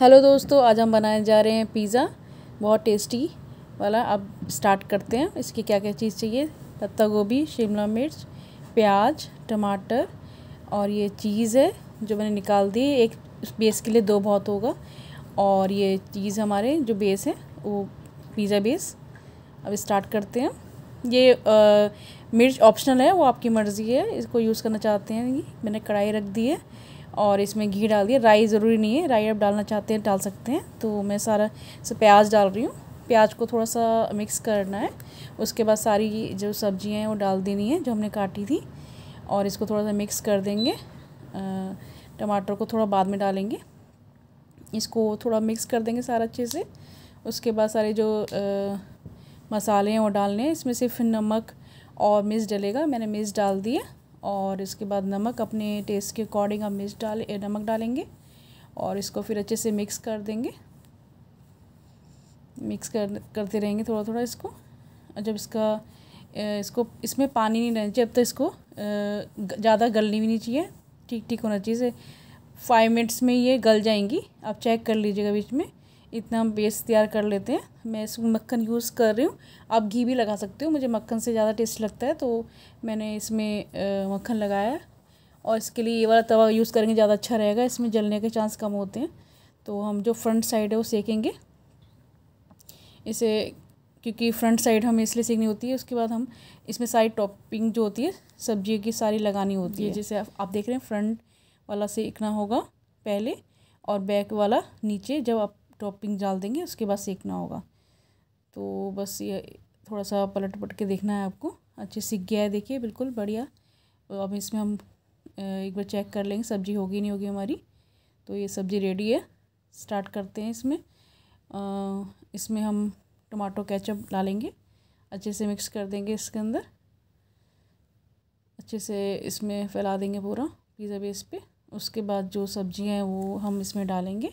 Hello दोस्तों आज हम बनाने जा रहे हैं पिज़्ज़ा। बहुत टेस्टी वाला। अब स्टार्ट करते हैं। इसकी क्या क्या चीज़ चाहिए? पत्ता गोभी शिमला मिर्च प्याज टमाटर और ये चीज़ है जो मैंने निकाल दी। एक बेस के लिए दो बहुत होगा। और ये चीज़ हमारे जो बेस है वो पिज़्ज़ा बेस। अब स्टार्ट करते हैं। ये आ, मिर्च ऑप्शनल है वो आपकी मर्ज़ी है। इसको यूज़ करना चाहते हैं मैंने कढ़ाई रख दी है। और इसमें घी डाल दिया। राई ज़रूरी नहीं है राई आप डालना चाहते हैं डाल सकते हैं। तो मैं सारा से प्याज डाल रही हूँ। प्याज को थोड़ा सा मिक्स करना है। उसके बाद सारी जो सब्ज़ियाँ हैं वो डाल देनी है जो हमने काटी थी। और इसको थोड़ा सा मिक्स कर देंगे। टमाटर को थोड़ा बाद में डालेंगे। इसको थोड़ा मिक्स कर देंगे सारा अच्छे से। उसके बाद सारे जो आ, मसाले हैं वो डालने हैं। इसमें सिर्फ़ नमक और मिर्च डलेगा। मैंने मिर्च डाल दिया और इसके बाद नमक अपने टेस्ट के अकॉर्डिंग हम मिर्च डाल नमक डालेंगे और इसको फिर अच्छे से मिक्स कर देंगे। मिक्स कर, करते रहेंगे थोड़ा थोड़ा इसको जब इसका इसको, इसमें पानी नहीं रहना चाहिए अब तो इसको ज़्यादा गलनी भी नहीं चाहिए ठीक ठीक होना चाहिए। फाइव मिनट्स में ये गल जाएँगी, आप चेक कर लीजिएगा बीच में। इतना हम बेस तैयार कर लेते हैं। मैं इसमें मक्खन यूज़ कर रही हूँ। आप घी भी लगा सकते हो। मुझे मक्खन से ज़्यादा टेस्ट लगता है तो मैंने इसमें मक्खन लगाया और इसके लिए ये वाला तवा यूज़ करेंगे ज़्यादा अच्छा रहेगा। इसमें जलने के चांस कम होते हैं। तो हम जो फ्रंट साइड है वो सेकेंगे। इसे क्योंकि फ्रंट साइड हमें इसलिए सीखनी होती है उसके बाद हम इसमें सारी टॉपिंग जो होती है सब्ज़ी की सारी लगानी होती है। जैसे आप देख रहे हैं फ्रंट वाला सेकना होगा पहले और बैक वाला नीचे। जब आप टॉपिंग डाल देंगे उसके बाद सेकना होगा। तो बस ये थोड़ा सा पलट पलट के देखना है आपको। अच्छे सीख गया है देखिए बिल्कुल बढ़िया। अब इसमें हम एक बार चेक कर लेंगे सब्ज़ी होगी नहीं होगी हमारी। तो ये सब्ज़ी रेडी है स्टार्ट करते हैं इसमें। आ, इसमें हम टमाटो केचप डालेंगे अच्छे से मिक्स कर देंगे इसके अंदर। अच्छे से इसमें फैला देंगे पूरा पिज़्ज़ा बेस पे। उसके बाद जो सब्ज़ियाँ हैं वो हम इसमें डालेंगे।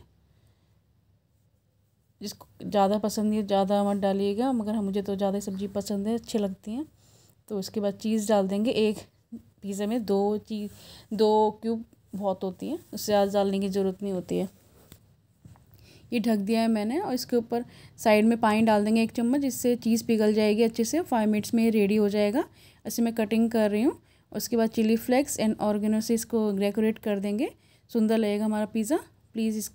जिसको ज़्यादा पसंद है, ज़्यादा मत डालिएगा, मगर मुझे तो ज़्यादा सब्ज़ी पसंद है, अच्छी लगती हैं। तो उसके बाद चीज़ डाल देंगे। एक पिज़्ज़ा में दो चीज़ दो क्यूब बहुत होती हैं, उससे ज़्यादा डालने की ज़रूरत नहीं होती है। ये ढक दिया है मैंने और इसके ऊपर साइड में पानी डाल देंगे एक चम्मच, जिससे चीज़ पिघल जाएगी अच्छे से फाइव मिनट्स में रेडी हो जाएगा। ऐसे मैं कटिंग कर रही हूँ। उसके बाद चिली फ्लेक्स एंड ऑर्गेनो से इसको डेकोरेट कर देंगे। सुंदर लगेगा हमारा पिज़्ज़ा। प्लीज़ इस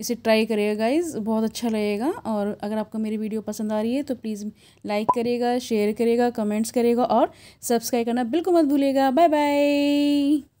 इसे ट्राई करिएगा गाइज़ बहुत अच्छा लगेगा और अगर आपको मेरी वीडियो पसंद आ रही है तो प्लीज़ लाइक करिएगा, शेयर करिएगा, कमेंट्स करिएगा और सब्सक्राइब करना बिल्कुल मत भूलिएगा। Bye bye.